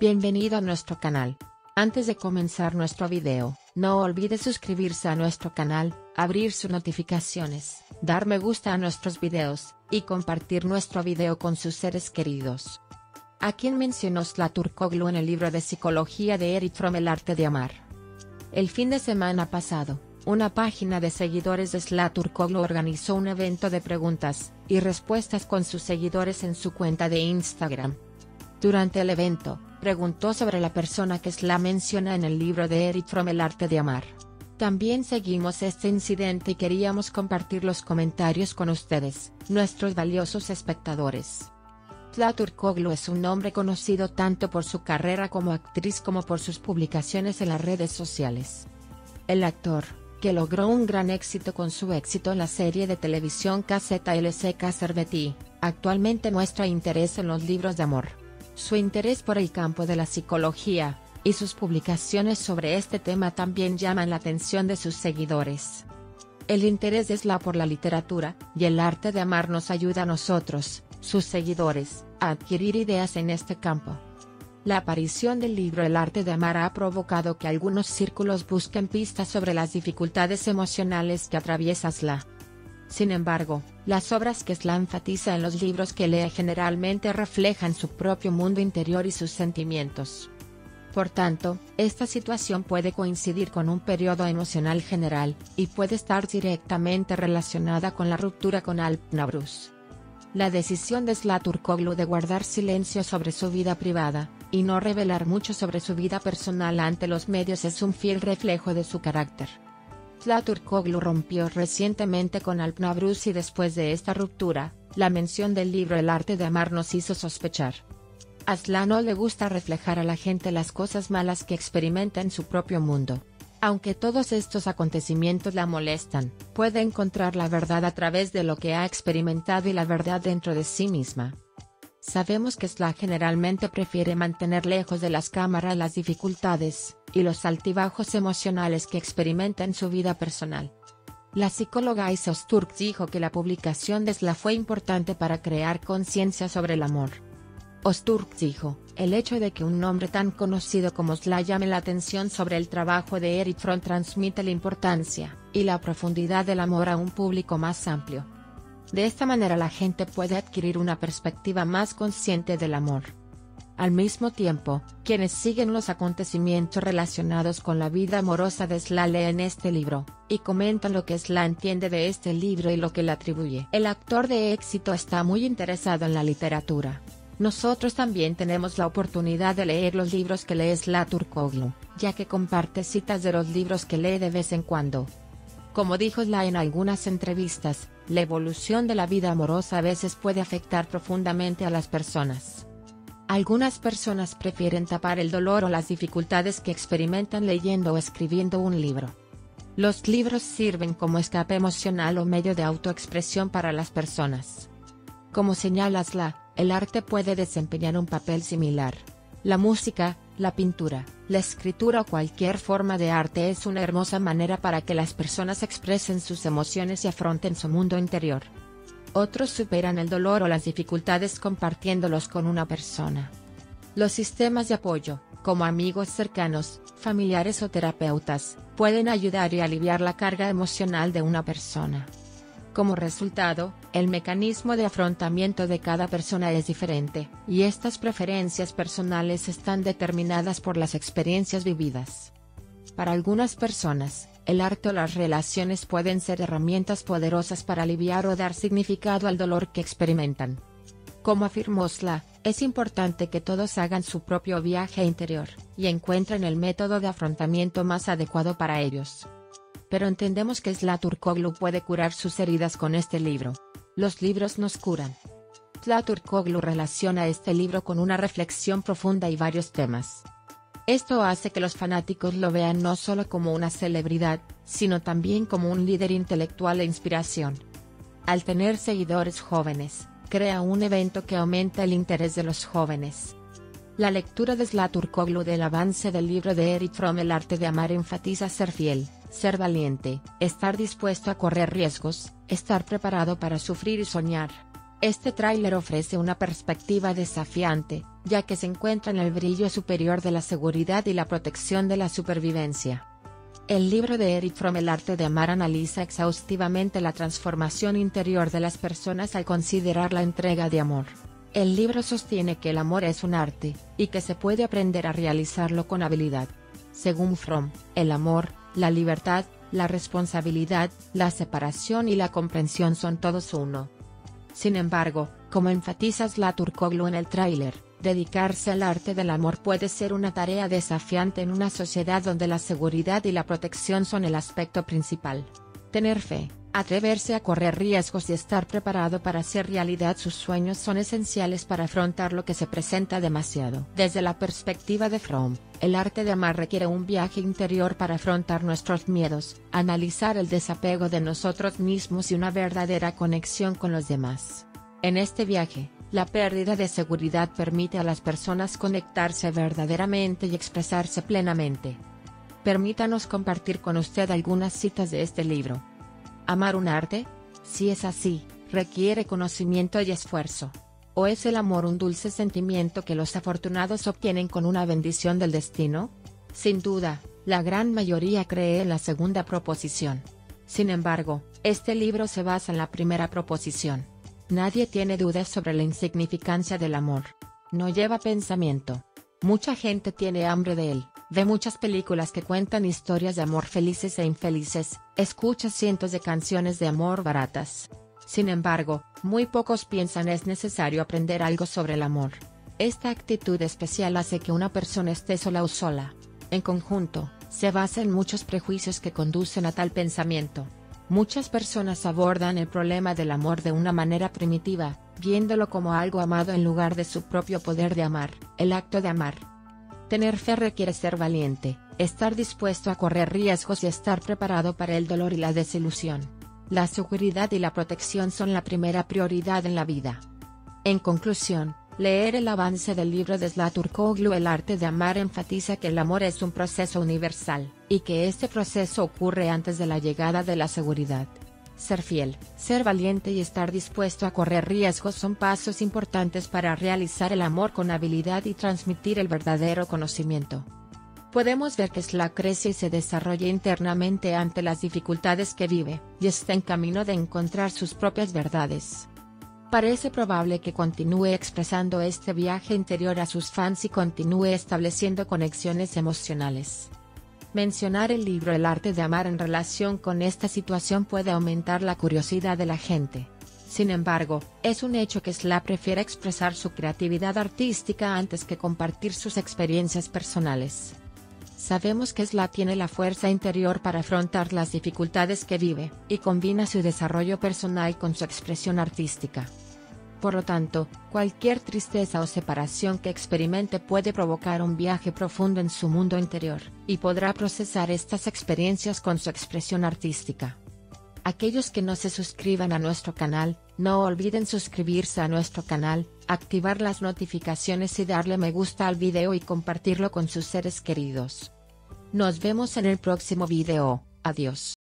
Bienvenido a nuestro canal. Antes de comenzar nuestro video, no olvide suscribirse a nuestro canal, abrir sus notificaciones, dar me gusta a nuestros videos, y compartir nuestro video con sus seres queridos. ¿A quién mencionó Slaturkoglu en el libro de psicología de Eric Fromm El arte de amar? El fin de semana pasado, una página de seguidores de Slaturkoglu organizó un evento de preguntas y respuestas con sus seguidores en su cuenta de Instagram. Durante el evento, preguntó sobre la persona que Sla menciona en el libro de Eric Fromm El arte de amar. También seguimos este incidente y queríamos compartir los comentarios con ustedes, nuestros valiosos espectadores. Tlaturkoglu es un nombre conocido tanto por su carrera como actriz como por sus publicaciones en las redes sociales. El actor, que logró un gran éxito con su éxito en la serie de televisión KZLC Serveti, actualmente muestra interés en los libros de amor. Su interés por el campo de la psicología, y sus publicaciones sobre este tema también llaman la atención de sus seguidores. El interés de Sla por la literatura y el arte de amar nos ayuda a nosotros, sus seguidores, a adquirir ideas en este campo. La aparición del libro El arte de amar ha provocado que algunos círculos busquen pistas sobre las dificultades emocionales que atraviesa Sla. Sin embargo, las obras que Sla enfatiza en los libros que lee generalmente reflejan su propio mundo interior y sus sentimientos. Por tanto, esta situación puede coincidir con un periodo emocional general, y puede estar directamente relacionada con la ruptura con Alpnabrus. La decisión de Slaturkoglu de guardar silencio sobre su vida privada, y no revelar mucho sobre su vida personal ante los medios es un fiel reflejo de su carácter. Slaturkoglu rompió recientemente con Alpnabrus y después de esta ruptura, la mención del libro El arte de amar nos hizo sospechar. A Sla no le gusta reflejar a la gente las cosas malas que experimenta en su propio mundo. Aunque todos estos acontecimientos la molestan, puede encontrar la verdad a través de lo que ha experimentado y la verdad dentro de sí misma. Sabemos que Sla generalmente prefiere mantener lejos de las cámaras las dificultades y los altibajos emocionales que experimenta en su vida personal. La psicóloga Isa Osturk dijo que la publicación de Sla fue importante para crear conciencia sobre el amor. Osturk dijo, el hecho de que un nombre tan conocido como Sla llame la atención sobre el trabajo de Eric transmite la importancia y la profundidad del amor a un público más amplio. De esta manera la gente puede adquirir una perspectiva más consciente del amor. Al mismo tiempo, quienes siguen los acontecimientos relacionados con la vida amorosa de Sla leen este libro, y comentan lo que Sla entiende de este libro y lo que le atribuye. El actor de éxito está muy interesado en la literatura. Nosotros también tenemos la oportunidad de leer los libros que lee Sla Turkoglu, ya que comparte citas de los libros que lee de vez en cuando. Como dijo Sla en algunas entrevistas, la evolución de la vida amorosa a veces puede afectar profundamente a las personas. Algunas personas prefieren tapar el dolor o las dificultades que experimentan leyendo o escribiendo un libro. Los libros sirven como escape emocional o medio de autoexpresión para las personas. Como señala Sla, el arte puede desempeñar un papel similar. La música, la pintura, la escritura o cualquier forma de arte es una hermosa manera para que las personas expresen sus emociones y afronten su mundo interior. Otros superan el dolor o las dificultades compartiéndolos con una persona. Los sistemas de apoyo, como amigos cercanos, familiares o terapeutas, pueden ayudar y aliviar la carga emocional de una persona. Como resultado, el mecanismo de afrontamiento de cada persona es diferente, y estas preferencias personales están determinadas por las experiencias vividas. Para algunas personas, el arte o las relaciones pueden ser herramientas poderosas para aliviar o dar significado al dolor que experimentan. Como afirmó Sla, es importante que todos hagan su propio viaje interior, y encuentren el método de afrontamiento más adecuado para ellos pero entendemos que Slaturkoglu puede curar sus heridas con este libro. Los libros nos curan. Slaturkoglu relaciona este libro con una reflexión profunda y varios temas. Esto hace que los fanáticos lo vean no solo como una celebridad, sino también como un líder intelectual e inspiración. Al tener seguidores jóvenes, crea un evento que aumenta el interés de los jóvenes. La lectura de Slaturkoglu del avance del libro de Eric Fromm El arte de amar enfatiza ser fiel, ser valiente, estar dispuesto a correr riesgos, estar preparado para sufrir y soñar. Este tráiler ofrece una perspectiva desafiante, ya que se encuentra en el brillo superior de la seguridad y la protección de la supervivencia. El libro de Eric Fromm El arte de amar analiza exhaustivamente la transformación interior de las personas al considerar la entrega de amor. El libro sostiene que el amor es un arte, y que se puede aprender a realizarlo con habilidad. Según Fromm, el amor, la libertad, la responsabilidad, la separación y la comprensión son todos uno. Sin embargo, como enfatiza Slaturkoglu en el tráiler, dedicarse al arte del amor puede ser una tarea desafiante en una sociedad donde la seguridad y la protección son el aspecto principal. Tener fe, Atreverse a correr riesgos y estar preparado para hacer realidad sus sueños son esenciales para afrontar lo que se presenta demasiado. Desde la perspectiva de Fromm, el arte de amar requiere un viaje interior para afrontar nuestros miedos, analizar el desapego de nosotros mismos y una verdadera conexión con los demás. En este viaje, la pérdida de seguridad permite a las personas conectarse verdaderamente y expresarse plenamente. Permítanos compartir con usted algunas citas de este libro. ¿Amar un arte? Si es así, requiere conocimiento y esfuerzo. ¿O es el amor un dulce sentimiento que los afortunados obtienen con una bendición del destino? Sin duda, la gran mayoría cree en la segunda proposición. Sin embargo, este libro se basa en la primera proposición. Nadie tiene dudas sobre la insignificancia del amor. No lleva pensamiento. Mucha gente tiene hambre de él, Ve muchas películas que cuentan historias de amor felices e infelices, escucha cientos de canciones de amor baratas. Sin embargo, muy pocos piensan es necesario aprender algo sobre el amor. Esta actitud especial hace que una persona esté sola o sola. En conjunto, se basa en muchos prejuicios que conducen a tal pensamiento. Muchas personas abordan el problema del amor de una manera primitiva, viéndolo como algo amado en lugar de su propio poder de amar, el acto de amar. Tener fe requiere ser valiente, estar dispuesto a correr riesgos y estar preparado para el dolor y la desilusión. La seguridad y la protección son la primera prioridad en la vida. En conclusión, leer el avance del libro de Slaturkoglu El arte de amar enfatiza que el amor es un proceso universal, y que este proceso ocurre antes de la llegada de la seguridad. Ser fiel, ser valiente y estar dispuesto a correr riesgos son pasos importantes para realizar el amor con habilidad y transmitir el verdadero conocimiento. Podemos ver que Slack crece y se desarrolla internamente ante las dificultades que vive, y está en camino de encontrar sus propias verdades. Parece probable que continúe expresando este viaje interior a sus fans y continúe estableciendo conexiones emocionales. Mencionar el libro El arte de amar en relación con esta situación puede aumentar la curiosidad de la gente. Sin embargo, es un hecho que Sla prefiere expresar su creatividad artística antes que compartir sus experiencias personales. Sabemos que Sla tiene la fuerza interior para afrontar las dificultades que vive, y combina su desarrollo personal con su expresión artística. Por lo tanto, cualquier tristeza o separación que experimente puede provocar un viaje profundo en su mundo interior, y podrá procesar estas experiencias con su expresión artística. Aquellos que no se suscriban a nuestro canal, no olviden suscribirse a nuestro canal, activar las notificaciones y darle me gusta al video y compartirlo con sus seres queridos. Nos vemos en el próximo video, adiós.